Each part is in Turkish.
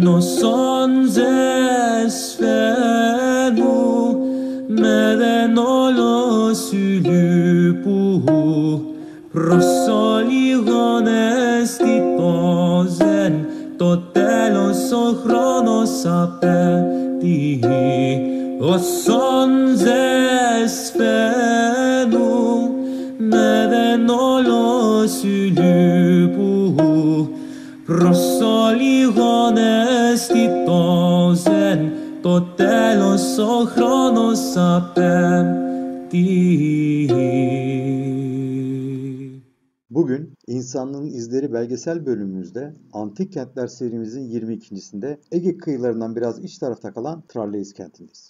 νοσον ζεσφανο με δεν ολοσύλλυπου προσώπιγον εστί τον ζεν το τέλος ο χρόνος απέτυχε νοσον ζεσφανο με δεν ολοσύ προς όλιγον αισθητόζεν το τέλος ο χρόνος απέτει Bugün İnsanlığın İzleri belgesel bölümümüzde Antik Kentler serimizin 22.sinde Ege kıyılarından biraz iç tarafta kalan Tralleis kentindeyiz.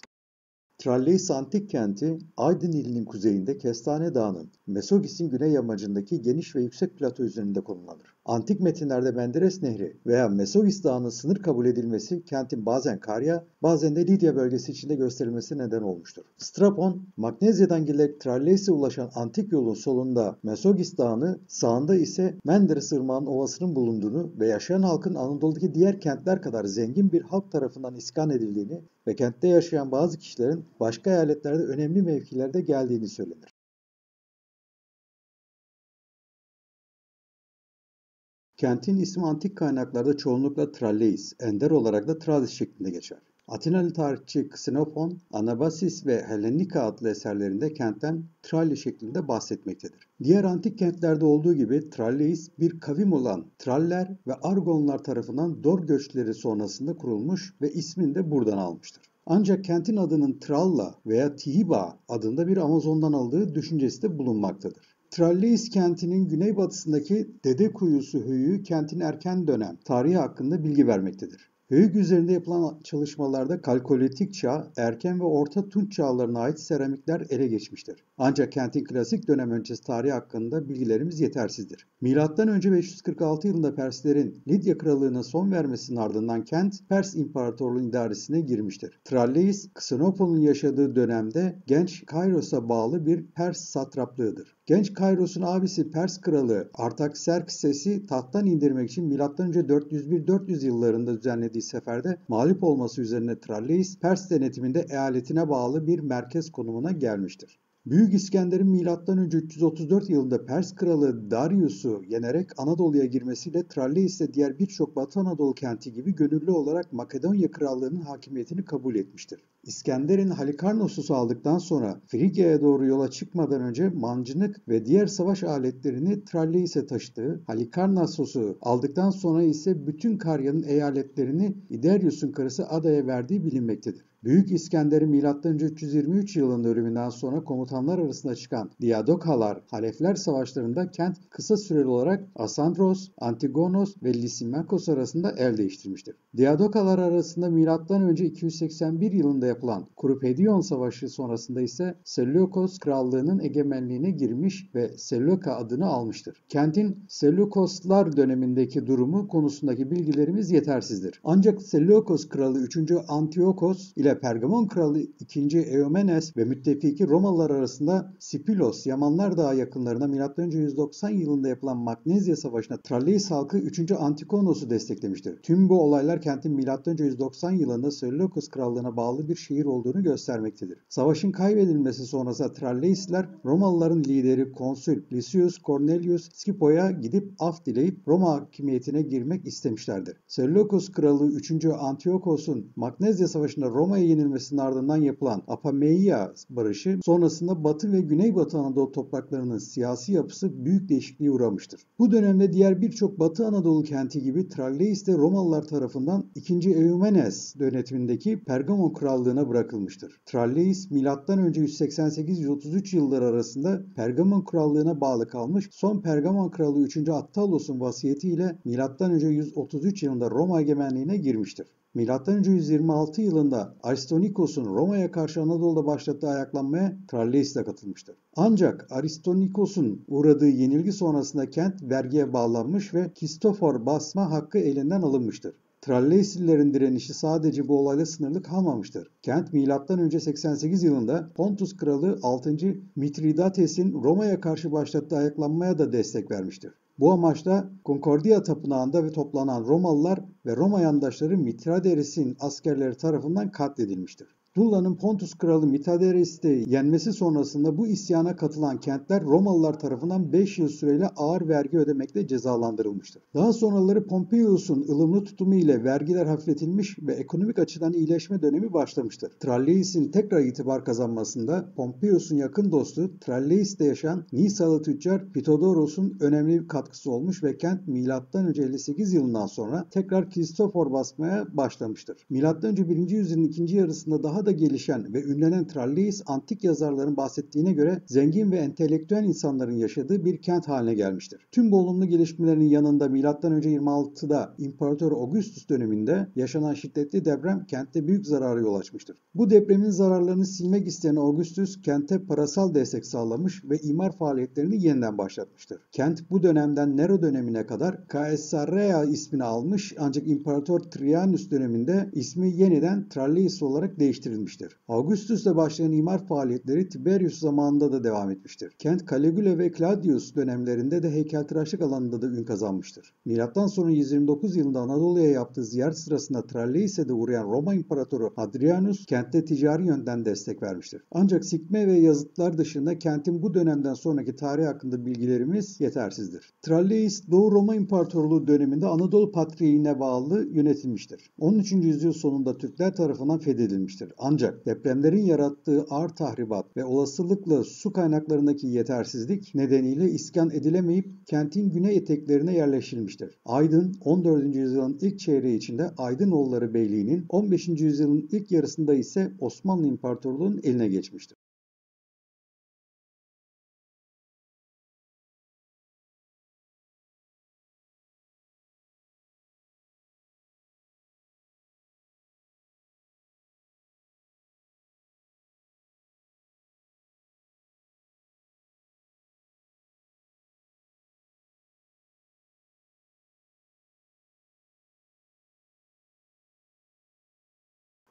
Tralleis Antik Kenti, Aydın ilinin kuzeyinde Kestane Dağı'nın, Mesogis'in güney yamacındaki geniş ve yüksek plato üzerinde konumlanır. Antik metinlerde Menderes Nehri veya Mesogis Dağı'nın sınır kabul edilmesi kentin bazen Karya, bazen de Lidya bölgesi içinde gösterilmesi neden olmuştur. Strabon, Magnezya'dan gelerek Tralleis'e ulaşan antik yolun solunda Mesogis Dağı'nı, sağında ise Menderes Irmağı'nın ovasının bulunduğunu ve yaşayan halkın Anadolu'daki diğer kentler kadar zengin bir halk tarafından iskan edildiğini ve kentte yaşayan bazı kişilerin başka eyaletlerde önemli mevkilerde geldiğini söylenir. Kentin ismi antik kaynaklarda çoğunlukla Tralleis, ender olarak da Tralles şeklinde geçer. Atinalı tarihçi Xenofon, Anabasis ve Hellenika adlı eserlerinde kentten Tralli şeklinde bahsetmektedir. Diğer antik kentlerde olduğu gibi Tralleis bir kavim olan Traller ve Argonlar tarafından Dor göçleri sonrasında kurulmuş ve ismini de buradan almıştır. Ancak kentin adının Tralla veya Tihiba adında bir Amazon'dan aldığı düşüncesi de bulunmaktadır. Tralleis kentinin güneybatısındaki Dede Kuyusu höyüğü kentin erken dönem tarihi hakkında bilgi vermektedir. Höyük üzerinde yapılan çalışmalarda Kalkolitik çağ, erken ve orta Tunç çağlarına ait seramikler ele geçmiştir. Ancak kentin klasik dönem öncesi tarihi hakkında bilgilerimiz yetersizdir. Milattan önce 546 yılında Perslerin Lidya krallığına son vermesinin ardından kent Pers İmparatorluğu idaresine girmiştir. Tralleis, Ksenopol'un yaşadığı dönemde genç Kairos'a bağlı bir Pers satraplığıdır. Genç Kairos'un abisi Pers kralı Artaxerxes'i tahttan indirmek için M.Ö. 401-400 yıllarında düzenlediği seferde mağlup olması üzerine Tralleis, Pers denetiminde eyaletine bağlı bir merkez konumuna gelmiştir. Büyük İskender'in M.Ö. 334 yılında Pers kralı Darius'u yenerek Anadolu'ya girmesiyle Tralleis de diğer birçok Batı Anadolu kenti gibi gönüllü olarak Makedonya krallığının hakimiyetini kabul etmiştir. İskender'in Halikarnos'u aldıktan sonra Frigya'ya doğru yola çıkmadan önce mancınık ve diğer savaş aletlerini Tralleis'e taşıdığı, Halikarnassos'u aldıktan sonra ise bütün Karya'nın eyaletlerini İderyus'un karısı Ada'ya verdiği bilinmektedir. Büyük İskender'in M.Ö. 323 yılında ölümünden sonra komutanlar arasında çıkan Diadokalar, Halefler savaşlarında kent kısa süreli olarak Asandros, Antigonos ve Lysimakos arasında el değiştirmiştir. Diadokalar arasında M.Ö. 281 yılında yapılan Kurupedion Savaşı sonrasında ise Seleukos Krallığı'nın egemenliğine girmiş ve Seleuka adını almıştır. Kentin Seleukoslar dönemindeki durumu konusundaki bilgilerimiz yetersizdir. Ancak Seleukos Kralı 3. Antiochos ile Pergamon Kralı 2. Eumenes ve müttefiki Romalılar arasında Sipilos, Yamanlar Dağı yakınlarında M.Ö. 190 yılında yapılan Magnezya Savaşı'na Tralleis halkı 3. Antikonos'u desteklemiştir. Tüm bu olaylar kentin M.Ö. 190 yılında Seleukos Krallığı'na bağlı bir şehir olduğunu göstermektedir. Savaşın kaybedilmesi sonrası Tralleisler Romalıların lideri konsül Lysius Cornelius Scipo'ya gidip af dileyip Roma hakimiyetine girmek istemişlerdir. Seleukos Kralı 3. Antiochos'un Magnezya Savaşı'nda Roma'ya yenilmesinin ardından yapılan Apameia Barışı sonrasında Batı ve Güneybatı Anadolu topraklarının siyasi yapısı büyük değişikliğe uğramıştır. Bu dönemde diğer birçok Batı Anadolu kenti gibi Tralleis de Romalılar tarafından 2. Eumenes yönetimindeki Pergamon Krallığı'na bırakılmıştır. Tralleis M.Ö. 188-133 yılları arasında Pergamon Krallığı'na bağlı kalmış, son Pergamon Kralı 3. Attalos'un vasiyetiyle M.Ö. 133 yılında Roma egemenliğine girmiştir. M.Ö. 126 yılında Aristonikos'un Roma'ya karşı Anadolu'da başlattığı ayaklanmaya Tralleis de katılmıştır. Ancak Aristonikos'un uğradığı yenilgi sonrasında kent vergiye bağlanmış ve Kristofor basma hakkı elinden alınmıştır. Tralleyslilerin direnişi sadece bu olayla sınırlı kalmamıştır. Kent M.Ö. 88 yılında Pontus kralı 6. Mitridates'in Roma'ya karşı başlattığı ayaklanmaya da destek vermiştir. Bu amaçla Concordia Tapınağı'nda ve toplanan Romalılar ve Roma yandaşları Mitridates'in askerleri tarafından katledilmiştir. Dulla'nın Pontus kralı Mitaderes'i yenmesi sonrasında bu isyana katılan kentler Romalılar tarafından 5 yıl süreyle ağır vergi ödemekle cezalandırılmıştır. Daha sonraları Pompeius'un ılımlı tutumu ile vergiler hafifletilmiş ve ekonomik açıdan iyileşme dönemi başlamıştır. Tralleis'in tekrar itibar kazanmasında Pompeius'un yakın dostu Tralleis'te yaşayan Nisalı tüccar Pitodoros'un önemli bir katkısı olmuş ve kent M.Ö. 58 yılından sonra tekrar Kristofor basmaya başlamıştır. M.Ö. 1. yüzyılın ikinci yarısında daha da gelişen ve ünlenen Tralleis antik yazarların bahsettiğine göre zengin ve entelektüel insanların yaşadığı bir kent haline gelmiştir. Tüm bu olumlu gelişmelerin yanında M.Ö. 26'da İmparator Augustus döneminde yaşanan şiddetli deprem kentte büyük zarara yol açmıştır. Bu depremin zararlarını silmek isteyen Augustus kente parasal destek sağlamış ve imar faaliyetlerini yeniden başlatmıştır. Kent bu dönemden Nero dönemine kadar Caesarea ismini almış ancak İmparator Trianus döneminde ismi yeniden Tralleis olarak değiştirilmiştir edilmiştir. Augustus'la başlayan imar faaliyetleri Tiberius zamanında da devam etmiştir. Kent Caligula ve Claudius dönemlerinde de heykeltıraşlık alanında da ün kazanmıştır. Milattan sonra 129 yılında Anadolu'ya yaptığı ziyaret sırasında Tralleis'e de uğrayan Roma İmparatoru Hadrianus kentte ticari yönden destek vermiştir. Ancak sikme ve yazıtlar dışında kentin bu dönemden sonraki tarih hakkında bilgilerimiz yetersizdir. Tralleis Doğu Roma İmparatorluğu döneminde Anadolu Patriğine bağlı yönetilmiştir. 13. yüzyıl sonunda Türkler tarafından fethedilmiştir. Ancak depremlerin yarattığı ağır tahribat ve olasılıkla su kaynaklarındaki yetersizlik nedeniyle iskan edilemeyip kentin güney eteklerine yerleştirilmiştir. Aydın 14. yüzyılın ilk çeyreği içinde Aydınoğulları Beyliği'nin 15. yüzyılın ilk yarısında ise Osmanlı İmparatorluğu'nun eline geçmiştir.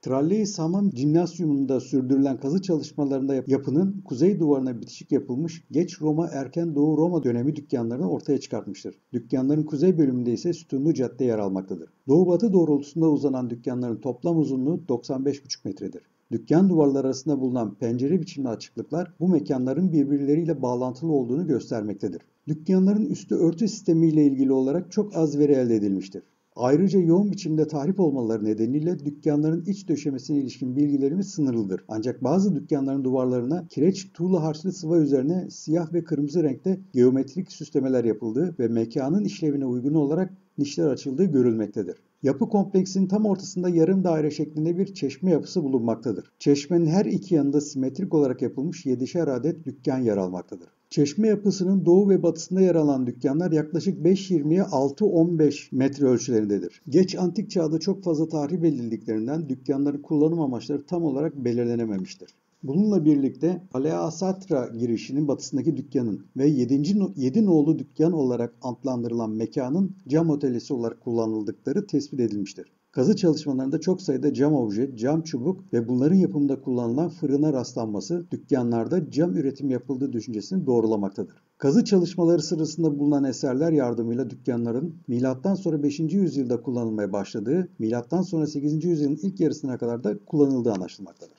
Tralleis Hamam Cimnasyumunda sürdürülen kazı çalışmalarında yapının kuzey duvarına bitişik yapılmış geç Roma erken Doğu Roma dönemi dükkanlarını ortaya çıkartmıştır. Dükkanların kuzey bölümünde ise sütunlu cadde yer almaktadır. Doğu batı doğrultusunda uzanan dükkanların toplam uzunluğu 95,5 metredir. Dükkan duvarları arasında bulunan pencere biçimli açıklıklar bu mekanların birbirleriyle bağlantılı olduğunu göstermektedir. Dükkanların üstü örtü sistemiyle ilgili olarak çok az veri elde edilmiştir. Ayrıca yoğun biçimde tahrip olmaları nedeniyle dükkanların iç döşemesine ilişkin bilgilerimiz sınırlıdır. Ancak bazı dükkanların duvarlarına kireç tuğla harçlı sıva üzerine siyah ve kırmızı renkte geometrik süslemeler yapıldığı ve mekanın işlevine uygun olarak nişler açıldığı görülmektedir. Yapı kompleksinin tam ortasında yarım daire şeklinde bir çeşme yapısı bulunmaktadır. Çeşmenin her iki yanında simetrik olarak yapılmış 7'şer adet dükkan yer almaktadır. Çeşme yapısının doğu ve batısında yer alan dükkanlar yaklaşık 5.20'ye 6.15 metre ölçülerindedir. Geç antik çağda çok fazla tahrip edildiklerinden dükkanların kullanım amaçları tam olarak belirlenememiştir. Bununla birlikte Aleasatra girişinin batısındaki dükkanın ve 7. 7 nolu dükkan olarak adlandırılan mekanın cam otelisi olarak kullanıldıkları tespit edilmiştir. Kazı çalışmalarında çok sayıda cam obje, cam çubuk ve bunların yapımında kullanılan fırına rastlanması dükkanlarda cam üretim yapıldığı düşüncesini doğrulamaktadır. Kazı çalışmaları sırasında bulunan eserler yardımıyla dükkanların milattan sonra 5. yüzyılda kullanılmaya başladığı, milattan sonra 8. yüzyılın ilk yarısına kadar da kullanıldığı anlaşılmaktadır.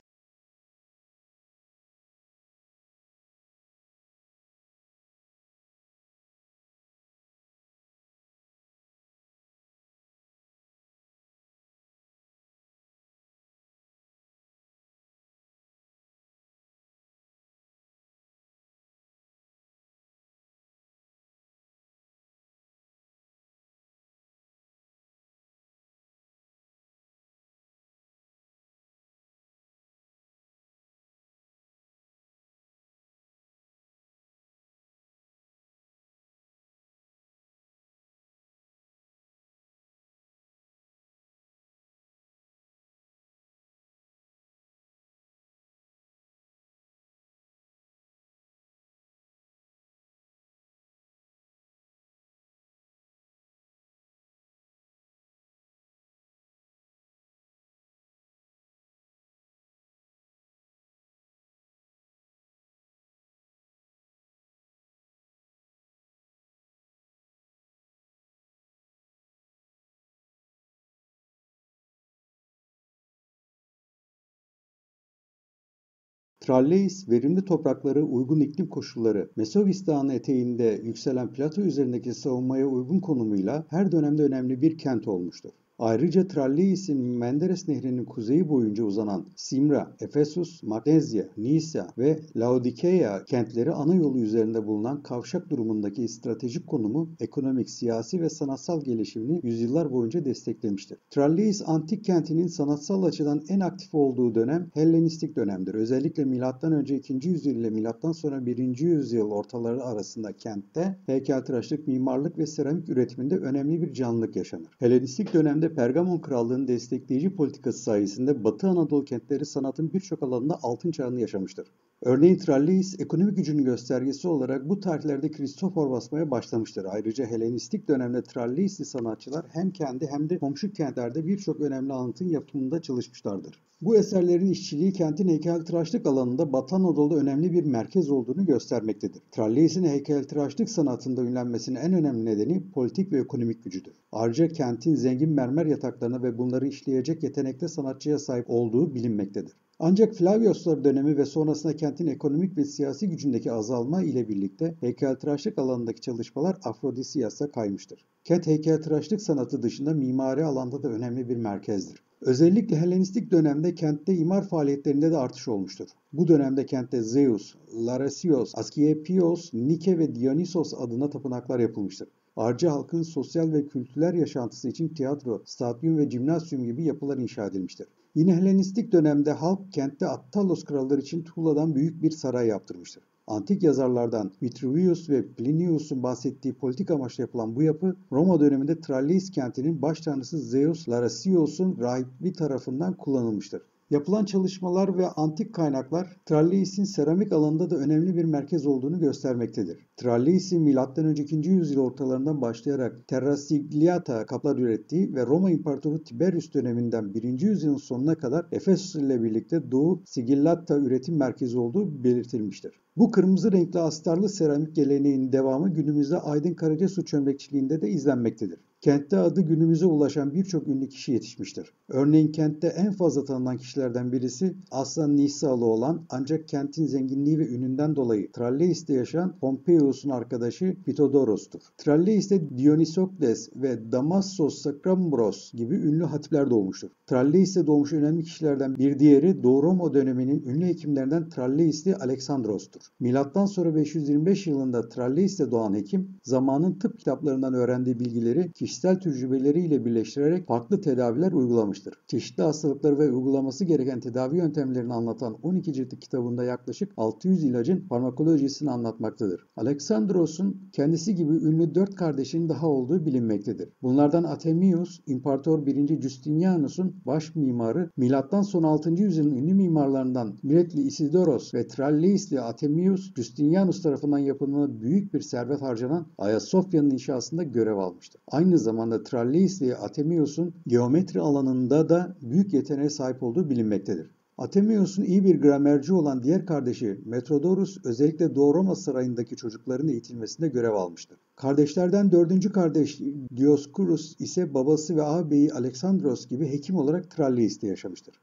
Tralleis, verimli toprakları, uygun iklim koşulları, Mesovis Dağı'nın eteğinde yükselen plato üzerindeki savunmaya uygun konumuyla her dönemde önemli bir kent olmuştur. Ayrıca Tralleis'in Menderes Nehri'nin kuzeyi boyunca uzanan Simra, Efesus, Magnezya, Nisa ve Laodikeya kentleri ana yolu üzerinde bulunan kavşak durumundaki stratejik konumu ekonomik, siyasi ve sanatsal gelişimini yüzyıllar boyunca desteklemiştir. Tralleis antik kentinin sanatsal açıdan en aktif olduğu dönem Hellenistik dönemdir. Özellikle M.Ö. 2. yüzyıl ile M.Ö. 1. yüzyıl ortaları arasında kentte heykeltıraşlık, mimarlık ve seramik üretiminde önemli bir canlılık yaşanır. Hellenistik dönemde dönemde Pergamon Krallığı'nın destekleyici politikası sayesinde Batı Anadolu kentleri sanatın birçok alanında altın çağını yaşamıştır. Örneğin Tralleis ekonomik gücünün göstergesi olarak bu tarihlerde Kristofor basmaya başlamıştır. Ayrıca Helenistik dönemde Tralleisli sanatçılar hem kendi hem de komşu kentlerde birçok önemli anıtın yapımında çalışmışlardır. Bu eserlerin işçiliği kentin heykeltıraşlık alanında Batı Anadolu'da önemli bir merkez olduğunu göstermektedir. Tralleis'in heykeltıraşlık sanatında ünlenmesinin en önemli nedeni politik ve ekonomik gücüdür. Ayrıca kentin zengin mermer yataklarına ve bunları işleyecek yetenekte sanatçıya sahip olduğu bilinmektedir. Ancak Flavioslar dönemi ve sonrasında kentin ekonomik ve siyasi gücündeki azalma ile birlikte heykeltıraşlık alanındaki çalışmalar Afrodisiyas'a kaymıştır. Kent heykeltıraşlık sanatı dışında mimari alanda da önemli bir merkezdir. Özellikle Helenistik dönemde kentte imar faaliyetlerinde de artış olmuştur. Bu dönemde kentte Zeus, Larasios, Asklepios, Nike ve Dionysos adına tapınaklar yapılmıştır. Ayrıca halkın sosyal ve kültürel yaşantısı için tiyatro, stadyum ve jimnasyum gibi yapılar inşa edilmiştir. Yine Helenistik dönemde halk kentte Attalos kralları için tuğladan büyük bir saray yaptırmıştır. Antik yazarlardan Vitruvius ve Plinius'un bahsettiği politik amaçla yapılan bu yapı Roma döneminde Tralles kentinin baş tanrısı Zeus Larasios'un rahibi tarafından kullanılmıştır. Yapılan çalışmalar ve antik kaynaklar Tralleis'in seramik alanında da önemli bir merkez olduğunu göstermektedir. Tralleis'in M.Ö. 2. yüzyıl ortalarından başlayarak terrasigliata kaplar ürettiği ve Roma İmparatoru Tiberius döneminden 1. yüzyılın sonuna kadar Efesus ile birlikte Doğu Sigillata üretim merkezi olduğu belirtilmiştir. Bu kırmızı renkli astarlı seramik geleneğin devamı günümüzde Aydın Karacasu çömlekçiliğinde de izlenmektedir. Kentte adı günümüze ulaşan birçok ünlü kişi yetişmiştir. Örneğin kentte en fazla tanınan kişilerden birisi Aslan Nisalı olan ancak kentin zenginliği ve ününden dolayı Tralleis'te yaşayan Pompeius'un arkadaşı Pitodoros'tur. Tralleis'te Dionysokles ve Damassos Sakrambros gibi ünlü hatipler doğmuştur. Tralleis'te doğmuş önemli kişilerden bir diğeri Doğu Roma döneminin ünlü hekimlerinden Tralleisli Aleksandros'tur. Milattan sonra 525 yılında Tralleis'te doğan hekim, zamanın tıp kitaplarından öğrendiği bilgileri kişisel tecrübeleriyle birleştirerek farklı tedaviler uygulamıştır. Çeşitli hastalıkları ve uygulaması gereken tedavi yöntemlerini anlatan 12 ciltlik kitabında yaklaşık 600 ilacın farmakolojisini anlatmaktadır. Aleksandros'un kendisi gibi ünlü dört kardeşinin daha olduğu bilinmektedir. Bunlardan Atemius, İmparator 1. Justinianus'un baş mimarı, milattan son 6. yüzyılın ünlü mimarlarından Miletli Isidoros ve Tralleisli Atemius, Justinianus tarafından yapılana büyük bir servet harcanan Ayasofya'nın inşasında görev almıştır. Aynı zamanda Tralleisli Atemius'un geometri alanında da büyük yeteneğe sahip olduğu bilinmektedir. Atemius'un iyi bir gramerci olan diğer kardeşi Metrodorus özellikle Doğu Roma sarayındaki çocukların eğitilmesinde görev almıştır. Kardeşlerden dördüncü kardeş Dioskurus ise babası ve ağabeyi Aleksandros gibi hekim olarak Tralleis'te yaşamıştır.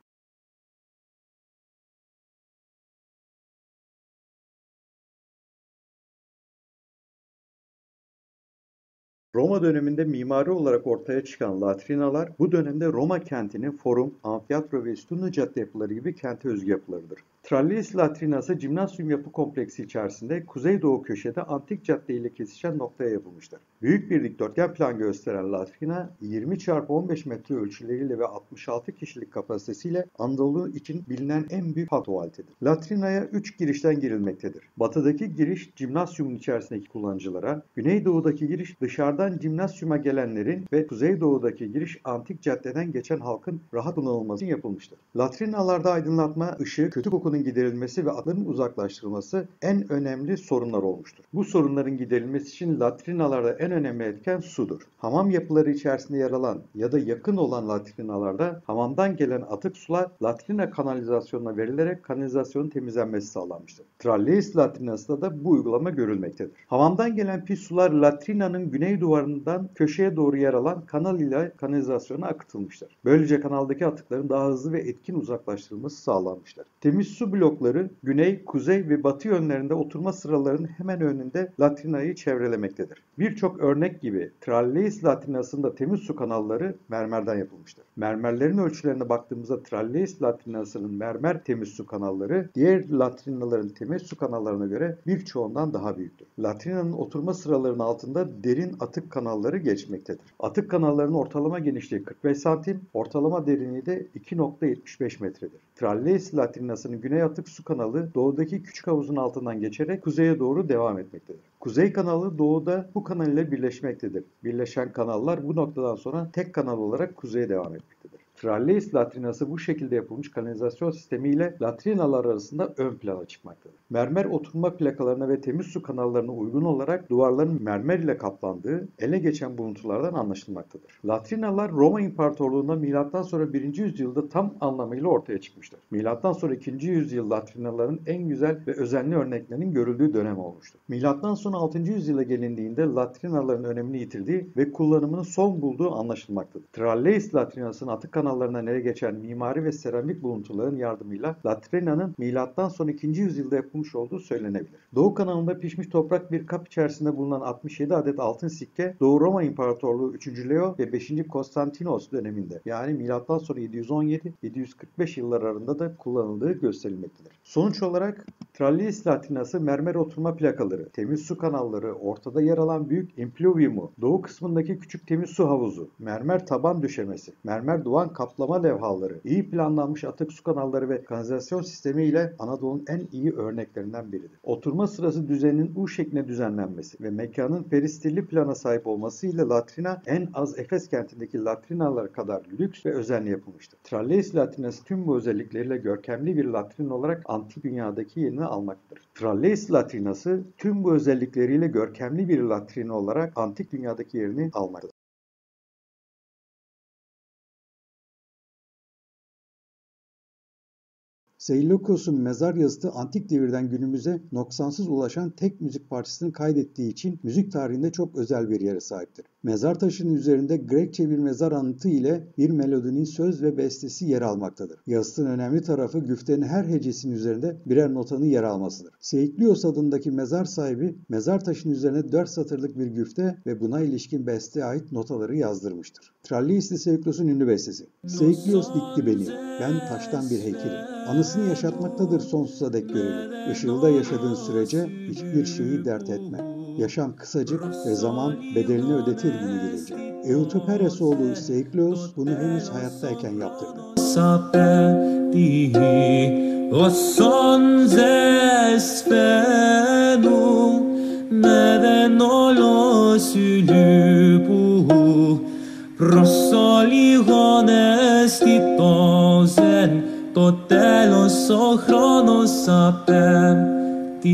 Roma döneminde mimari olarak ortaya çıkan latrinalar bu dönemde Roma kentinin forum, amfiteyatro ve sütunlu cadde yapıları gibi kente özgü yapılarıdır. Tralles latrinası cimnasyum yapı kompleksi içerisinde kuzeydoğu köşede antik cadde ile kesişen noktaya yapılmıştır. Büyük bir dikdörtgen plan gösteren latrina 20 x 15 metre ölçüleriyle ve 66 kişilik kapasitesiyle Anadolu için bilinen en büyük halk tuvaletidir. Latrinaya 3 girişten girilmektedir. Batıdaki giriş cimnasyumun içerisindeki kullanıcılara, güneydoğudaki giriş dışarıdan cimnasyuma gelenlerin ve kuzeydoğudaki giriş antik caddeden geçen halkın rahat kullanılması yapılmıştır. Latrinalarda aydınlatma, ışığı, kötü kokunun giderilmesi ve atların uzaklaştırılması en önemli sorunlar olmuştur. Bu sorunların giderilmesi için latrinalarda en önemli etken sudur. Hamam yapıları içerisinde yer alan ya da yakın olan latrinalarda hamamdan gelen atık sular latrina kanalizasyonuna verilerek kanalizasyonun temizlenmesi sağlanmıştır. Tralleis latrinasında da bu uygulama görülmektedir. Hamamdan gelen pis sular latrinanın güney duvarından köşeye doğru yer alan kanal ile kanalizasyona akıtılmıştır. Böylece kanaldaki atıkların daha hızlı ve etkin uzaklaştırılması sağlanmıştır. Temiz su su blokları güney, kuzey ve batı yönlerinde oturma sıralarının hemen önünde latrinayı çevrelemektedir. Birçok örnek gibi Tralleis latrinasında temiz su kanalları mermerden yapılmıştır. Mermerlerin ölçülerine baktığımızda Tralleis latrinasının mermer temiz su kanalları diğer latrinaların temiz su kanallarına göre birçoğundan daha büyüktür. Latrinanın oturma sıralarının altında derin atık kanalları geçmektedir. Atık kanallarının ortalama genişliği 45 santim, ortalama derinliği de 2.75 metredir. Tralleis latrinasının güney atık su kanalı doğudaki küçük havuzun altından geçerek kuzeye doğru devam etmektedir. Kuzey kanalı doğuda bu kanal ile birleşmektedir. Birleşen kanallar bu noktadan sonra tek kanal olarak kuzeye devam etmektedir. Tralleis latrinası bu şekilde yapılmış kanalizasyon sistemiyle latrinalar arasında ön plana çıkmaktadır. Mermer oturma plakalarına ve temiz su kanallarına uygun olarak duvarların mermer ile kaplandığı ele geçen buluntulardan anlaşılmaktadır. Latrinalar Roma İmparatorluğu'nda M.Ö. 1. yüzyılda tam anlamıyla ortaya çıkmıştır. M.Ö. 2. yüzyıl latrinaların en güzel ve özenli örneklerinin görüldüğü dönem olmuştur. M.Ö. 6. yüzyıla gelindiğinde latrinaların önemini yitirdiği ve kullanımının son bulduğu anlaşılmaktadır. Tralleis latrinasının atık kanal kanallarından ele geçen mimari ve seramik buluntuların yardımıyla latrinanın milattan sonra 2. yüzyılda yapılmış olduğu söylenebilir. Doğu kanalında pişmiş toprak bir kap içerisinde bulunan 67 adet altın sikke Doğu Roma İmparatorluğu 3. Leo ve 5. Konstantinos döneminde yani milattan sonra 717-745 yıllar arasında da kullanıldığı gösterilmektedir. Sonuç olarak Tralleis Latinası mermer oturma plakaları, temiz su kanalları, ortada yer alan büyük impluviumu, doğu kısmındaki küçük temiz su havuzu, mermer taban düşemesi, mermer duvan kaplama levhaları, iyi planlanmış atık su kanalları ve kanalizasyon sistemi ile Anadolu'nun en iyi örneklerinden biridir. Oturma sırası düzeninin U şeklinde düzenlenmesi ve mekanın peristilli plana sahip olması ile latrina en az Efes kentindeki latrinalar kadar lüks ve özenli yapılmıştır. Tralleis latrinası tüm bu özellikleriyle görkemli bir latrin olarak antik dünyadaki yerini almaktadır. Tralleis latrinası tüm bu özellikleriyle görkemli bir latrin olarak antik dünyadaki yerini almaktadır. Seilikos'un mezar yazıtı antik devirden günümüze noksansız ulaşan tek müzik parçasını kaydettiği için müzik tarihinde çok özel bir yere sahiptir. Mezar taşının üzerinde Grekçe bir mezar anıtı ile bir melodinin söz ve bestesi yer almaktadır. Yazıtın önemli tarafı güftenin her hecesinin üzerinde birer notanın yer almasıdır. Seiklios adındaki mezar sahibi mezar taşının üzerine dört satırlık bir güfte ve buna ilişkin besteye ait notaları yazdırmıştır. Trallius'li Seiklos'un ünlü bestesi. Seiklios dikti beni, ben taştan bir heykelim. Anısını yaşatmaktadır sonsuza dek gönül. Işılda yaşadığın sürece hiçbir şeyi dert etme. Yaşam kısacık ve zaman bedelini ödetir günü gelecek. Eutoperes oğlu Seikleos bunu henüz hayattayken yaptırdı. Neden olosülü bu Prosolihon estiton το τέλος ο χρόνος απέμπτει